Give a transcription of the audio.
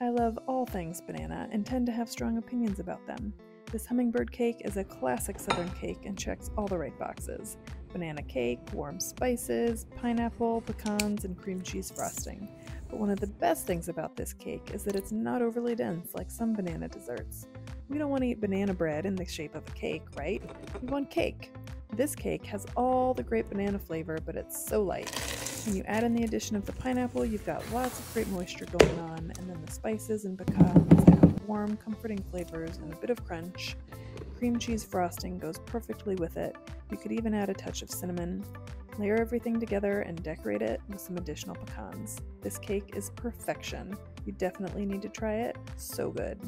I love all things banana and tend to have strong opinions about them. This hummingbird cake is a classic southern cake and checks all the right boxes banana cake, warm spices, pineapple, pecans, and cream cheese frosting. But one of the best things about this cake is that it's not overly dense like some banana desserts. We don't want to eat banana bread in the shape of a cake, right? We want cake. This cake has all the great banana flavor, but it's so light. When you add in the addition of the pineapple, you've got lots of great moisture going on, and then the spices and pecans add warm, comforting flavors and a bit of crunch. Cream cheese frosting goes perfectly with it. You could even add a touch of cinnamon. Layer everything together and decorate it with some additional pecans. This cake is perfection. You definitely need to try it. So good.